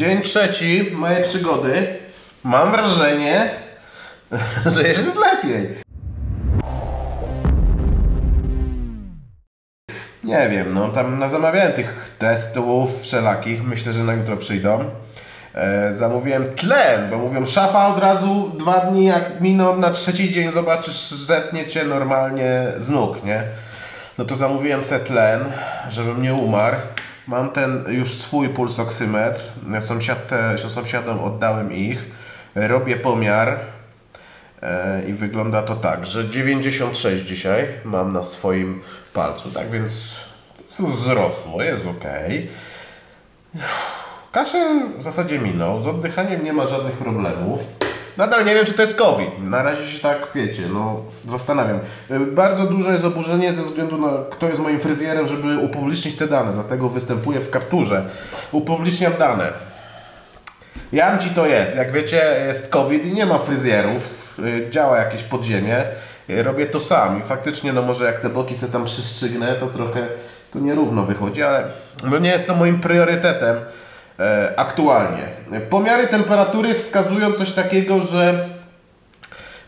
Dzień trzeci mojej przygody. Mam wrażenie, że jest lepiej. Nie wiem, no tam zamawiałem tych testów wszelakich, myślę, że na jutro przyjdą. E, zamówiłem tlen, bo mówią szafa od razu dwa dni jak miną, na trzeci dzień zobaczysz, zetnie cię normalnie z nóg, nie? No to zamówiłem se tlen, żebym nie umarł. Mam ten już swój pulsoksymetr. Sąsiad, sąsiadom oddałem ich. Robię pomiar. E, I wygląda to tak, że 96 dzisiaj mam na swoim palcu, tak więc wzrosło, jest ok. Kaszel w zasadzie minął, z oddychaniem nie ma żadnych problemów. Nadal nie wiem, czy to jest COVID. Na razie się tak, wiecie, no zastanawiam. Bardzo duże jest oburzenie ze względu na kto jest moim fryzjerem, żeby upublicznić te dane. Dlatego występuję w kapturze. Upubliczniam dane. Jam ci to jest. Jak wiecie, jest COVID i nie ma fryzjerów. Działa jakieś podziemie. Robię to sam i faktycznie, no może jak te boki sobie tam przystrzygnę, to trochę to nierówno wychodzi, ale no nie jest to moim priorytetem aktualnie. Pomiary temperatury wskazują coś takiego, że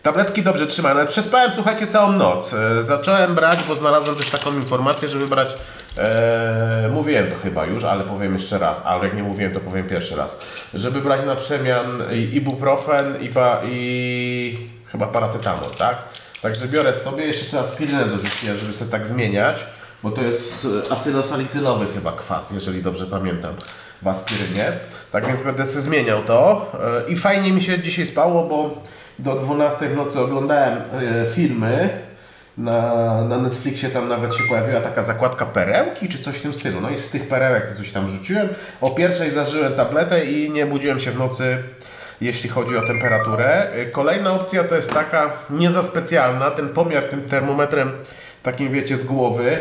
tabletki dobrze trzymają. Nawet przespałem, słuchajcie, całą noc. E, zacząłem brać, bo znalazłem też taką informację, żeby brać, e, mówiłem to chyba już, ale powiem jeszcze raz, ale jak nie mówiłem, to powiem pierwszy raz. Żeby brać na przemian ibuprofen i, ba, i chyba paracetamol, tak? Także biorę sobie, jeszcze sobie aspirynę dorzuciłem, żeby sobie tak zmieniać, bo to jest acylosalicylowy chyba kwas, jeżeli dobrze pamiętam, w aspirynie. Tak więc będę sobie zmieniał to e, i fajnie mi się dzisiaj spało, bo do 12 w nocy oglądałem e, filmy. Na, na Netflixie tam nawet się pojawiła taka zakładka perełki, czy coś w tym stylu. No i z tych perełek coś tam rzuciłem. O pierwszej zażyłem tabletę i nie budziłem się w nocy jeśli chodzi o temperaturę. Kolejna opcja to jest taka nie za specjalna, ten pomiar tym termometrem takim wiecie z głowy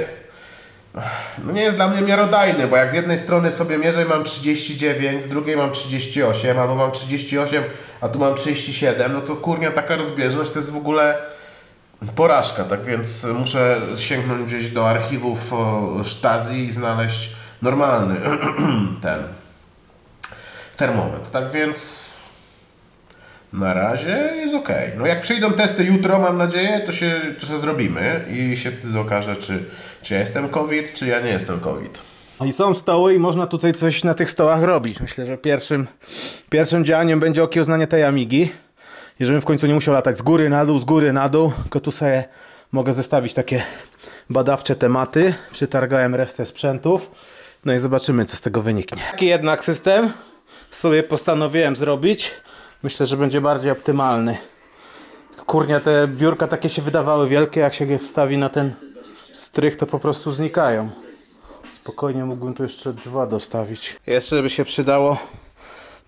no nie jest dla mnie miarodajny, bo jak z jednej strony sobie mierzę mam 39, z drugiej mam 38, albo mam 38, a tu mam 37, no to kurnia taka rozbieżność to jest w ogóle porażka, tak więc muszę sięgnąć gdzieś do archiwów Stazji i znaleźć normalny ten termometr. Tak więc na razie jest ok. No jak przyjdą testy jutro, mam nadzieję, to się, to się zrobimy i się wtedy okaże, czy, czy ja jestem COVID, czy ja nie jestem COVID. I są stoły i można tutaj coś na tych stołach robić. Myślę, że pierwszym, pierwszym działaniem będzie okiełznanie tej Amigi. I żebym w końcu nie musiał latać z góry na dół, z góry na dół, tylko tu sobie mogę zestawić takie badawcze tematy. Przytargałem resztę sprzętów. No i zobaczymy, co z tego wyniknie. Taki jednak system sobie postanowiłem zrobić. Myślę, że będzie bardziej optymalny. Kurnia, te biurka takie się wydawały wielkie, jak się je wstawi na ten strych, to po prostu znikają. Spokojnie mógłbym tu jeszcze dwa dostawić. Jeszcze by się przydało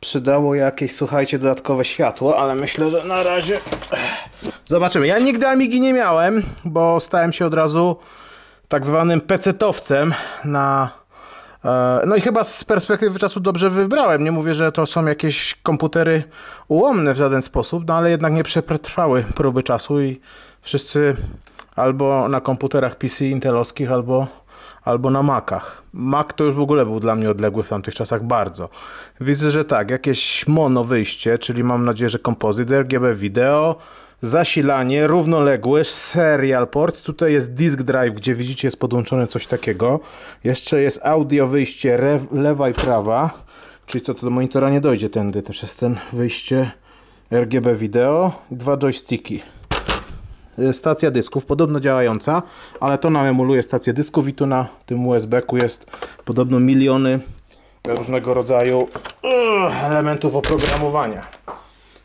przydało jakieś, słuchajcie, dodatkowe światło, ale myślę, że na razie zobaczymy. Ja nigdy Amigi nie miałem, bo stałem się od razu tak zwanym pecetowcem na no i chyba z perspektywy czasu dobrze wybrałem. Nie mówię, że to są jakieś komputery ułomne w żaden sposób, no ale jednak nie przetrwały próby czasu i wszyscy albo na komputerach PC intelowskich, albo, albo na Macach. Mac to już w ogóle był dla mnie odległy w tamtych czasach bardzo. Widzę, że tak, jakieś mono wyjście, czyli mam nadzieję, że kompozyt RGB wideo, zasilanie równoległe, serial port. Tutaj jest disk drive, gdzie widzicie jest podłączone coś takiego. Jeszcze jest audio wyjście lewa i prawa, czyli co to do monitora nie dojdzie tędy, też jest ten wyjście RGB wideo, dwa joysticki. Y, stacja dysków, podobno działająca, ale to nam emuluje stację dysków i tu na tym USB-ku jest podobno miliony różnego rodzaju uh, elementów oprogramowania.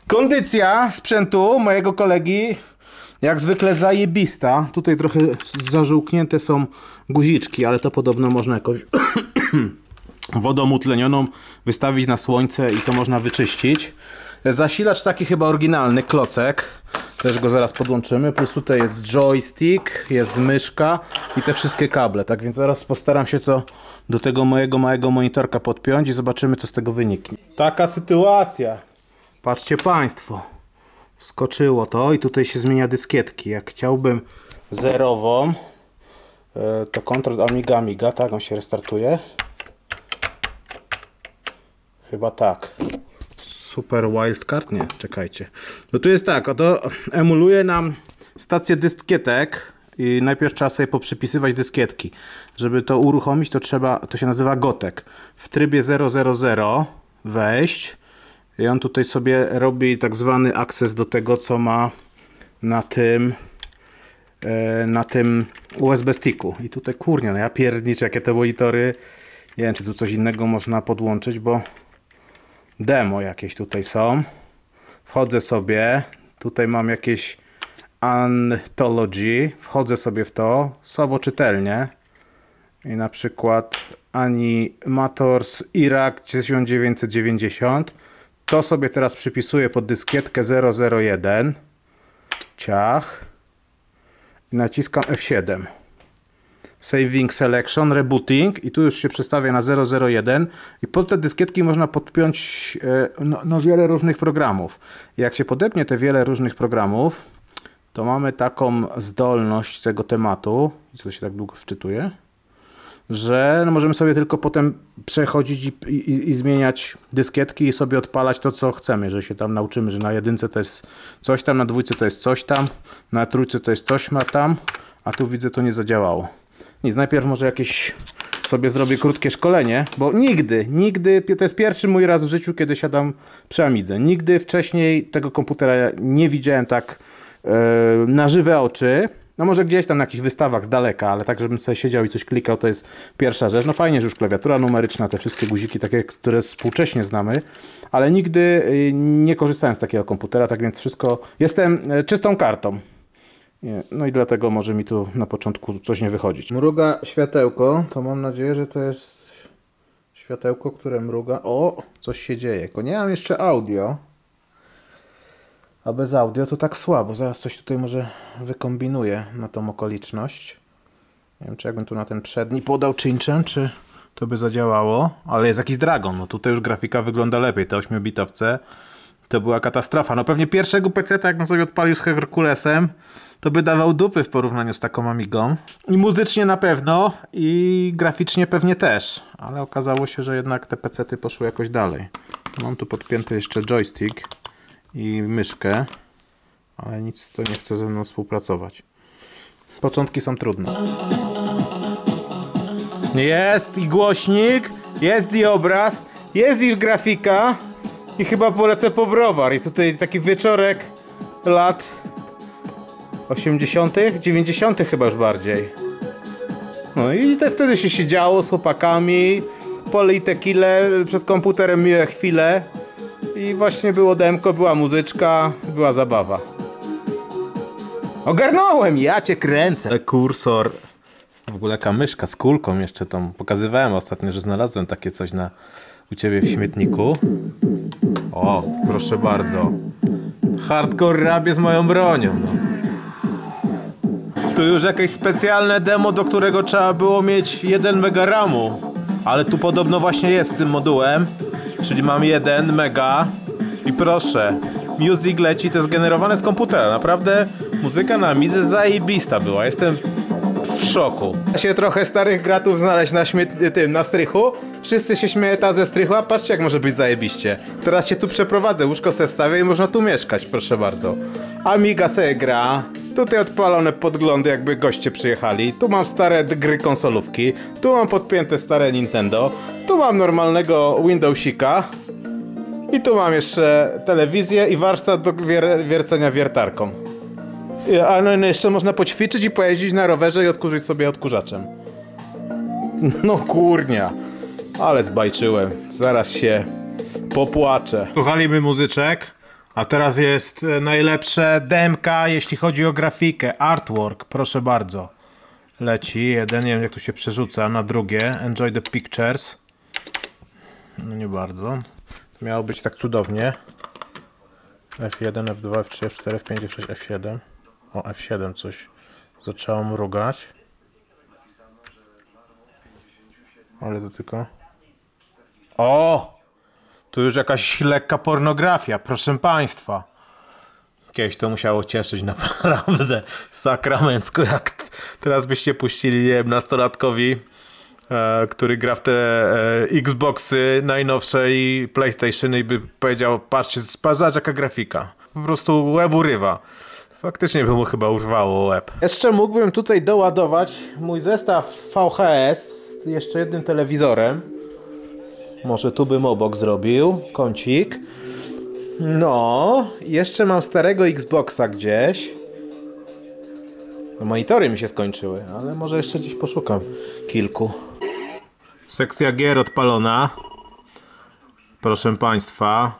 Kondycja sprzętu mojego kolegi jak zwykle zajebista. Tutaj trochę zażółknięte są guziczki, ale to podobno można jakoś wodą utlenioną wystawić na słońce i to można wyczyścić. Zasilacz taki chyba oryginalny, klocek. Też go zaraz podłączymy. Plus tutaj jest joystick, jest myszka i te wszystkie kable. Tak więc zaraz postaram się to do tego mojego małego monitorka podpiąć i zobaczymy co z tego wyniknie. Taka sytuacja. Patrzcie Państwo, wskoczyło to i tutaj się zmienia dyskietki. Jak chciałbym zerową, e, to kontrol Amiga Amiga, tak on się restartuje. Chyba tak. Super Wildcard? Nie, czekajcie. No tu jest tak, oto emuluje nam stację dyskietek i najpierw trzeba sobie poprzypisywać dyskietki. Żeby to uruchomić, to trzeba, to się nazywa gotek. W trybie 000 wejść i on tutaj sobie robi tak zwany akces do tego, co ma na tym e, na tym USB sticku. I tutaj kurnia, no ja pierniczę jakie te monitory. Nie wiem, czy tu coś innego można podłączyć, bo demo jakieś tutaj są. Wchodzę sobie, tutaj mam jakieś Anthology, wchodzę sobie w to, słabo czytelnie. I na przykład Animators Irak 1990. To sobie teraz przypisuję pod dyskietkę 001. Ciach. I naciskam F7. Saving Selection, Rebooting i tu już się przestawia na 001 i pod te dyskietki można podpiąć e, no, no wiele różnych programów. I jak się podepnie te wiele różnych programów, to mamy taką zdolność tego tematu, co się tak długo wczytuje, że no możemy sobie tylko potem przechodzić i, i, i, zmieniać dyskietki i sobie odpalać to, co chcemy, że się tam nauczymy, że na jedynce to jest coś tam, na dwójce to jest coś tam, na trójce to jest coś ma tam, a tu widzę to nie zadziałało. Nic, najpierw może jakieś sobie zrobię krótkie szkolenie, bo nigdy, nigdy, to jest pierwszy mój raz w życiu, kiedy siadam przy Amidze. Nigdy wcześniej tego komputera nie widziałem tak yy, na żywe oczy. No może gdzieś tam na jakichś wystawach z daleka, ale tak, żebym sobie siedział i coś klikał, to jest pierwsza rzecz. No fajnie, że już klawiatura numeryczna, te wszystkie guziki takie, które współcześnie znamy, ale nigdy y, nie korzystałem z takiego komputera, tak więc wszystko... Jestem y, czystą kartą. No i dlatego może mi tu na początku coś nie wychodzić. Mruga światełko, to mam nadzieję, że to jest światełko, które mruga. O, coś się dzieje. Tylko nie mam jeszcze audio. A bez audio to tak słabo. Zaraz coś tutaj może wykombinuję na tą okoliczność. Nie wiem, czy jakbym tu na ten przedni podał czynczem, czy to by zadziałało. Ale jest jakiś dragon. No tutaj już grafika wygląda lepiej. Te 8-bitowce to była katastrofa. No pewnie pierwszego PC, jak sobie odpalił z Herkulesem, to by dawał dupy w porównaniu z taką Amigą. I muzycznie na pewno, i graficznie pewnie też. Ale okazało się, że jednak te PC-ty poszły jakoś dalej. Mam tu podpięty jeszcze joystick i myszkę, ale nic to nie chce ze mną współpracować. Początki są trudne. Jest i głośnik, jest i obraz, jest i grafika i chyba polecę po browar. I tutaj taki wieczorek lat 80., 90. chyba już bardziej. No i te, wtedy się siedziało z chłopakami, poli tequilę, przed komputerem miłe chwile i właśnie było demko, była muzyczka, była zabawa. Ogarnąłem, ja cię kręcę. Kursor, w ogóle jaka myszka z kulką jeszcze tą. Pokazywałem ostatnio, że znalazłem takie coś na, u ciebie w śmietniku. O, proszę bardzo. Hardcore rabie z moją bronią. No. Tu już jakieś specjalne demo, do którego trzeba było mieć 1 mega RAMu. Ale tu podobno właśnie jest tym modułem. Czyli mam 1 mega. I proszę, music leci, to jest generowane z komputera. Naprawdę muzyka na Amidze zajebista była. Jestem w szoku. Da się trochę starych gratów znaleźć na tym, na strychu. Wszyscy się śmieją ze strychu, a patrzcie jak może być zajebiście. Teraz się tu przeprowadzę, łóżko se wstawię i można tu mieszkać, proszę bardzo. Amiga se gra. Tutaj odpalone podglądy, jakby goście przyjechali. Tu mam stare gry konsolówki. Tu mam podpięte stare Nintendo. Tu mam normalnego Windowsika. I tu mam jeszcze telewizję i warsztat do wier wiercenia wiertarką. A no, no jeszcze można poćwiczyć i pojeździć na rowerze i odkurzyć sobie odkurzaczem. No kurnia. Ale zbajczyłem. Zaraz się popłaczę. Słuchaliby muzyczek. A teraz jest e, najlepsze demka, jeśli chodzi o grafikę. Artwork, proszę bardzo. Leci. Jeden, nie wiem jak tu się przerzuca. Na drugie. Enjoy the pictures. No nie bardzo. Miało być tak cudownie. F1, F2, F3, F4, F5, F6, F7. O, F7 coś zaczęło mrugać. Ale to tylko... O! Tu już jakaś lekka pornografia, proszę Państwa. Kiedyś to musiało cieszyć naprawdę sakramencko, jak teraz byście puścili, nie wiem, nastolatkowi e, który gra w te e, Xboxy najnowsze i PlayStationy i by powiedział, patrzcie, zobacz jaka grafika. Po prostu łeb urywa. Faktycznie by mu chyba urwało łeb. Jeszcze mógłbym tutaj doładować mój zestaw VHS z jeszcze jednym telewizorem. Może tu bym obok zrobił, kącik. No, jeszcze mam starego Xboxa gdzieś. No, monitory mi się skończyły, ale może jeszcze gdzieś poszukam kilku. Sekcja gier odpalona. Proszę Państwa.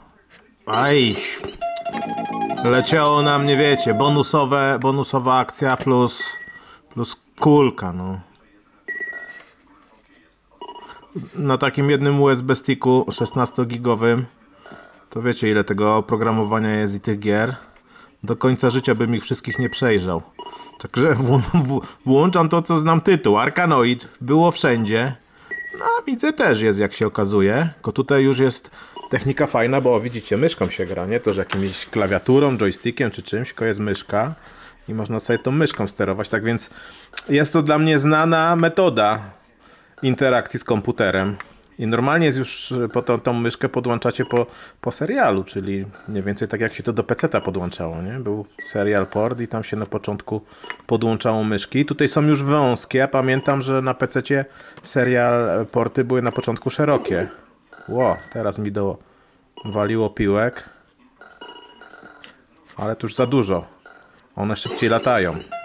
Aj. Leciało na mnie, wiecie, bonusowe, bonusowa akcja plus, plus kulka, no. Na takim jednym USB sticku 16-gigowym to wiecie ile tego oprogramowania jest i tych gier. Do końca życia bym ich wszystkich nie przejrzał. Także w, w, włączam to, co znam tytuł. Arkanoid było wszędzie. No, widzę też jest, jak się okazuje. Tylko tutaj już jest technika fajna, bo widzicie, myszką się gra, nie to, że jakimś klawiaturą, joystickiem czy czymś, tylko jest myszka i można sobie tą myszką sterować. Tak więc jest to dla mnie znana metoda interakcji z komputerem. I normalnie jest już po to, tą myszkę podłączacie po, po serialu, czyli mniej więcej tak jak się to do PC-ta podłączało, nie? Był serial port i tam się na początku podłączało myszki. Tutaj są już wąskie, pamiętam, że na PC-cie serial porty były na początku szerokie. Ło, teraz mi do waliło piłek. Ale to już za dużo. One szybciej latają.